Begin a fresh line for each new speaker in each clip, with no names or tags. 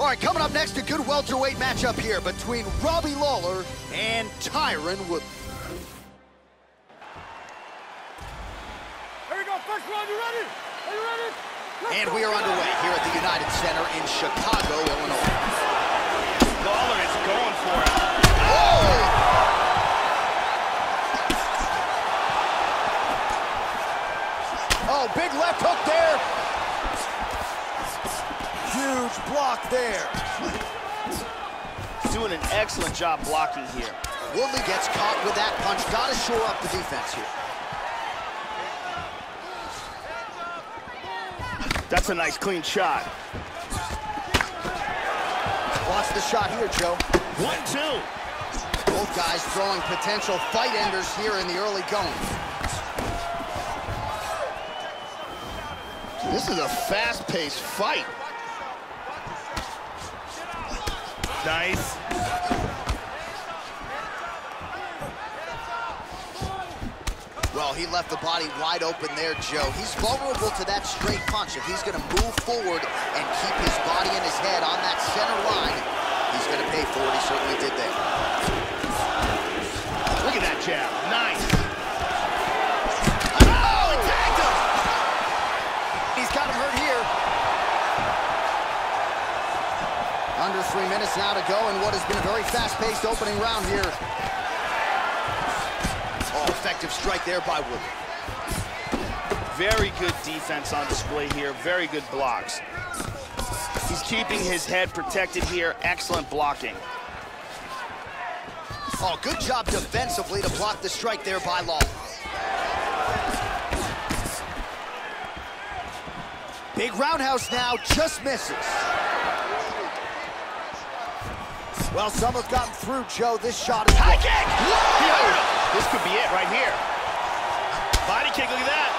All right, coming up next, a good welterweight matchup here between Robbie Lawler and Tyron Woodley.
Here we go, first round, you ready? Are you ready? Let's
And we are underway here at the United Center in Chicago, Illinois.
Lawler is going for it.
Oh! Oh, big left hook there. Huge block there.
Doing an excellent job blocking here.
Woodley gets caught with that punch. Got to shore up the defense here.
That's a nice clean shot.
Watch the shot here, Joe.
One, two.
Both guys throwing potential fight enders here in the early going.
This is a fast-paced fight. Nice.
Well, he left the body wide open there, Joe. He's vulnerable to that straight punch. If he's going to move forward and keep his body and his head on that center line, he's going to pay for it. He certainly did there.
Look at that jab. Nice.
Oh, he tagged him! He's got him hurt here. Under three minutes now to go in what has been a very fast-paced opening round here. Oh, effective strike there by Woodley.
Very good defense on display here. Very good blocks. He's keeping his head protected here. Excellent blocking.
Oh, good job defensively to block the strike there by Law. Big roundhouse now, just misses. Well, some have gotten through, Joe. This shot is
High kick! This could be it right here. Body kick, look at that.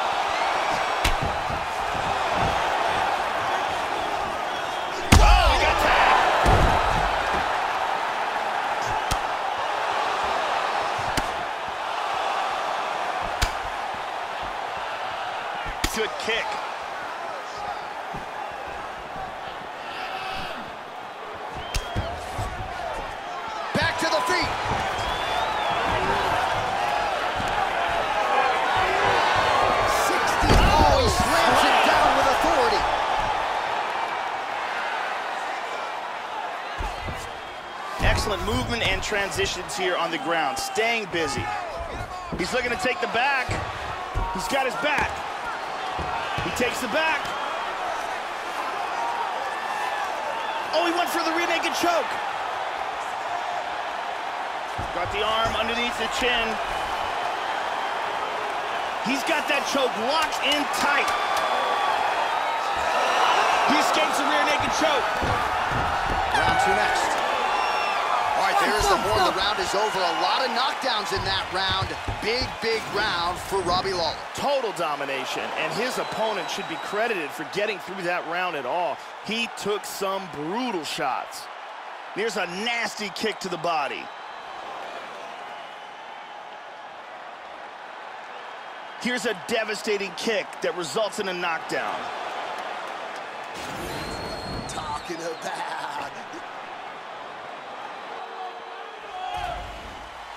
He got tagged. Good kick. Movement and transitions here on the ground. Staying busy. He's looking to take the back. He's got his back. He takes the back. Oh, he went for the rear naked choke. Got the arm underneath the chin. He's got that choke locked in tight. He escapes the rear naked choke.
Round two next. All right, there's the horn. The round is over. A lot of knockdowns in that round. Big, big round for Robbie Lawler.
total domination, and his opponent should be credited for getting through that round at all. He took some brutal shots. There's a nasty kick to the body. Here's a devastating kick that results in a knockdown.
Talking about.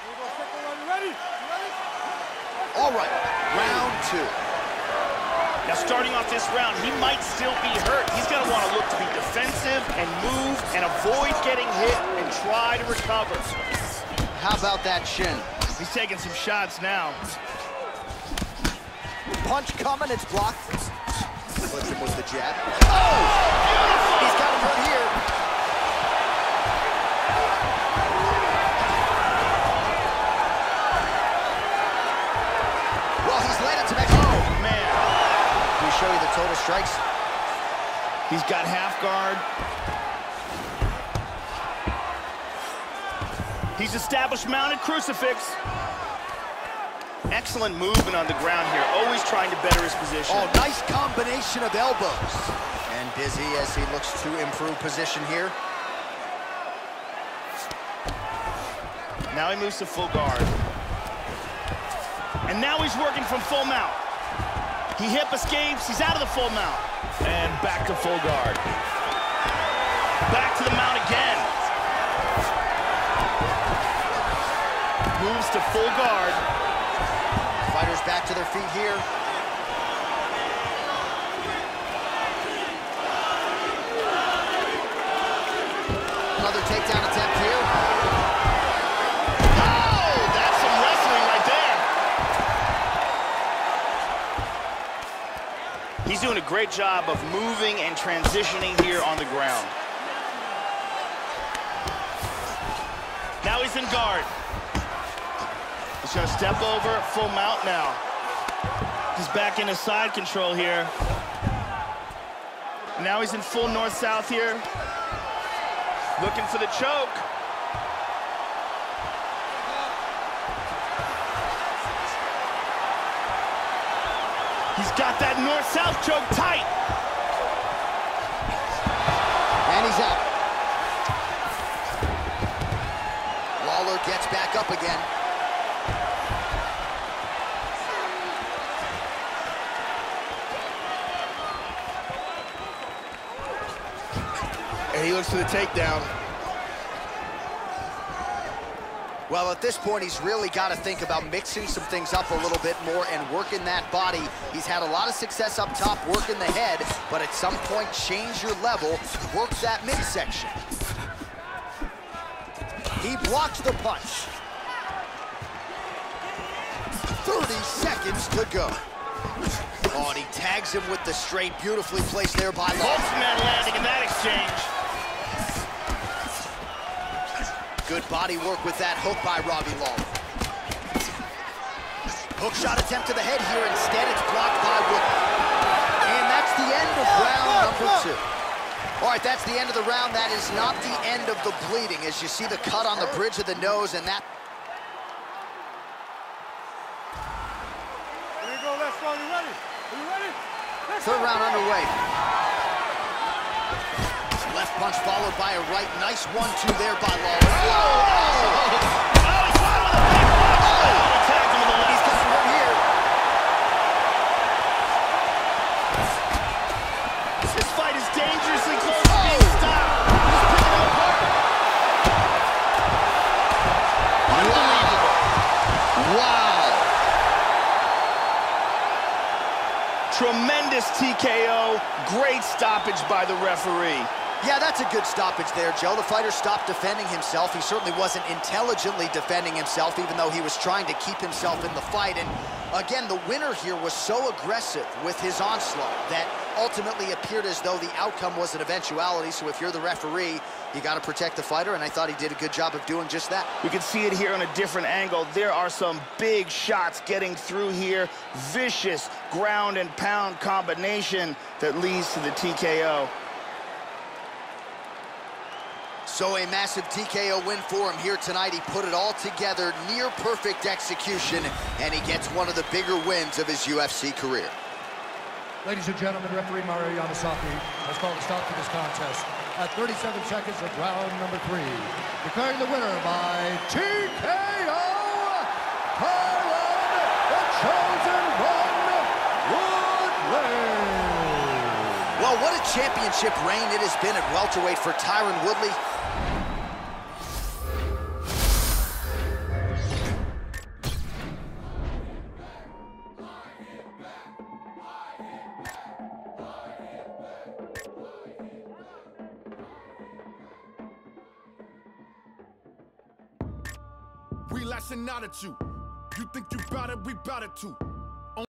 Here we go, second round, you ready? You ready?
All right, round two.
Now, starting off this round, he might still be hurt. He's going to want to look to be defensive and move and avoid getting hit and try to recover.
How about that shin?
He's taking some shots now.
Punch coming, it's blocked. Puts him with the jab. Oh! He's got him hurt here. Total strikes?
He's got half guard. He's established mounted crucifix. Excellent movement on the ground here, always trying to better his position.
Oh, nice combination of elbows. And busy as he looks to improve position here.
Now he moves to full guard. And now he's working from full mount. He hip escapes. He's out of the full mount. And back to full guard. Back to the mount again. Moves to full guard.
Fighters back to their feet here.
He's doing a great job of moving and transitioning here on the ground. Now he's in guard. He's gonna step over, full mount now. He's back into side control here. Now he's in full north-south here. Looking for the choke. Got that north-south choke tight.
And he's out. Lawler gets back up again.
And he looks for the takedown.
Well, at this point, he's really got to think about mixing some things up a little bit more and working that body. He's had a lot of success up top working the head, but at some point, change your level, work that midsection. He blocks the punch. 30 seconds to go. Oh, and he tags him with the straight, beautifully placed there by Lawler.
Hulkman landing in that exchange.
Good body work with that hook by Robbie Lawler. Hook shot attempt to the head here. Instead, it's blocked by Woodley. And that's the end of round number two. All right, that's the end of the round. That is not the end of the bleeding. As you see the cut on the bridge of the nose, and that
Here you go, round. You ready? Are you ready?
Third round underway. Punch followed by a right. Nice one-two there by Lawler.
Oh, he's caught with a big punch. Oh. Tremendous TKO. Great stoppage by the referee.
Yeah, that's a good stoppage there, Joe. The fighter stopped defending himself. He certainly wasn't intelligently defending himself, even though he was trying to keep himself in the fight. And again, the winner here was so aggressive with his onslaught that ultimately appeared as though the outcome was an eventuality. So if you're the referee, you got to protect the fighter, and I thought he did a good job of doing just that.
We can see it here on a different angle. There are some big shots getting through here. Vicious ground and pound combination that leads to the TKO.
So a massive TKO win for him here tonight. He put it all together, near perfect execution, and he gets one of the bigger wins of his UFC career.
Ladies and gentlemen, referee Mario Yamasaki has called a stop to this contest at 37 seconds of round number three, declaring the winner by TKO,
championship reign it has been at welterweight for Tyron Woodley.
We lashing out at you. You think you bout it, we bout it too.